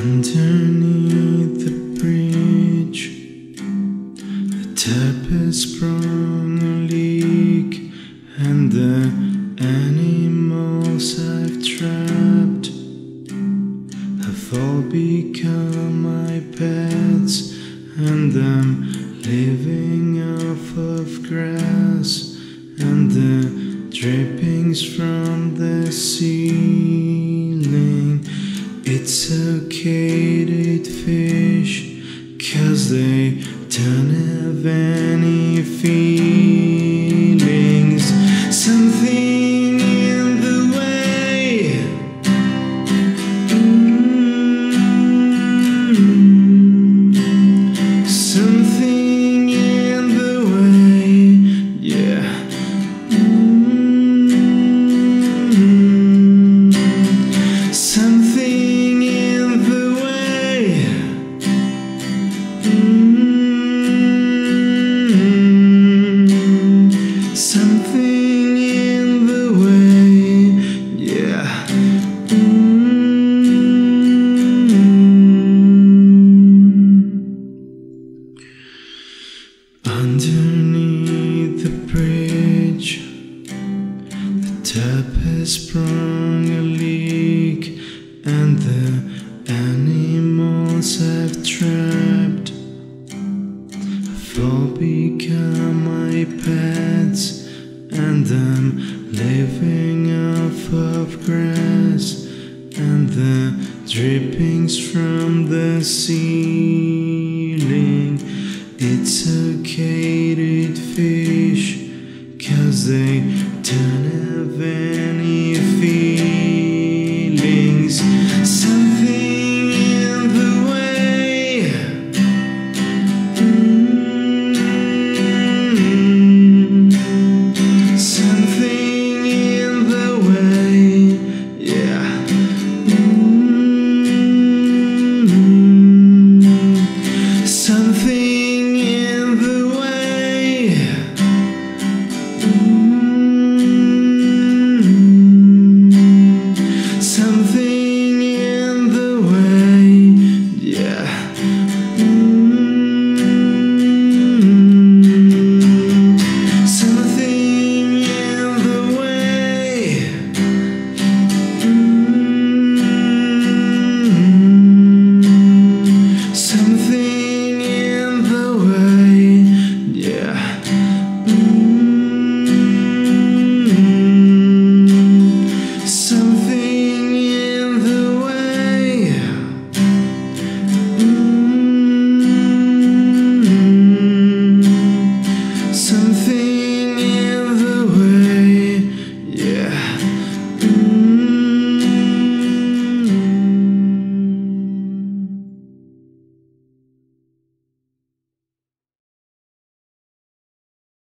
Underneath the bridge, the tap has sprung a leak, and the animals I've trapped have all become my pets, and I'm living off of grass and the drippings from the ceiling. It's okay to eat fish, cause they don't have any feelings. Sprung a leak, and the animals I've trapped have all become my pets, and I'm living off of grass and the drippings from the ceiling. It's okay.